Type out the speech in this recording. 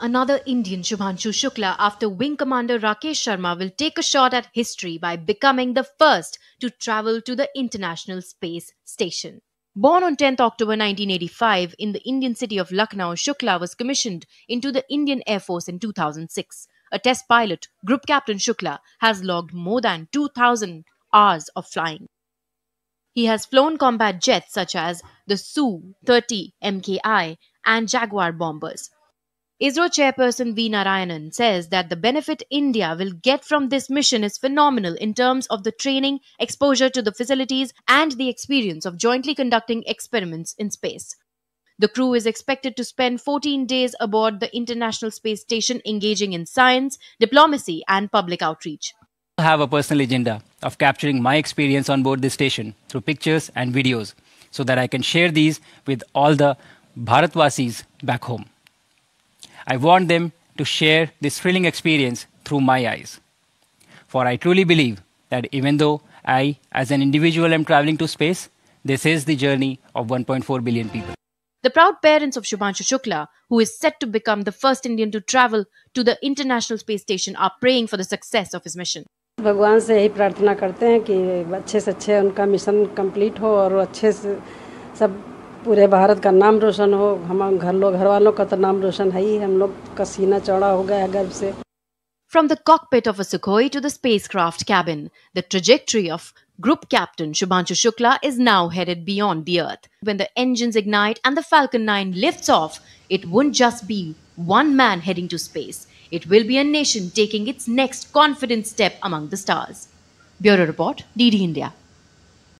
Another Indian Shubhanshu Shukla after Wing Commander Rakesh Sharma will take a shot at history by becoming the first to travel to the International Space Station. Born on 10th October 1985 in the Indian city of Lucknow, Shukla was commissioned into the Indian Air Force in 2006. A test pilot, Group Captain Shukla, has logged more than 2,000 hours of flying. He has flown combat jets such as the Su 30 MKI and Jaguar bombers. ISRO chairperson V. Narayanan says that the benefit India will get from this mission is phenomenal in terms of the training, exposure to the facilities, and the experience of jointly conducting experiments in space. The crew is expected to spend 14 days aboard the International Space Station engaging in science, diplomacy, and public outreach. I have a personal agenda of capturing my experience on board this station through pictures and videos so that I can share these with all the Bharatwasis back home. I want them to share this thrilling experience through my eyes. For I truly believe that even though I, as an individual, am traveling to space, this is the journey of 1.4 billion people. The proud parents of Shubhanshu Shukla, who is set to become the first Indian to travel to the International Space Station, are praying for the success of his mission. भगवान से यही प्रार्थना करते हैं कि अच्छे से अच्छे उनका मिशन कंप्लीट हो और अच्छे से सब पूरे भारत का नाम रोशन हो हम घर लोग घर वालों का तो नाम रोशन है ही हम लोग का सीना चौड़ा हो गया है गर्व से From the cockpit of a Sukhoi to the spacecraft cabin, the trajectory of Group Captain Shubhanshu Shukla is now headed beyond the Earth. When the engines ignite and the Falcon 9 lifts off, it won't just be one man heading to space. It will be a nation taking its next confident step among the stars. Bureau Report, DD India.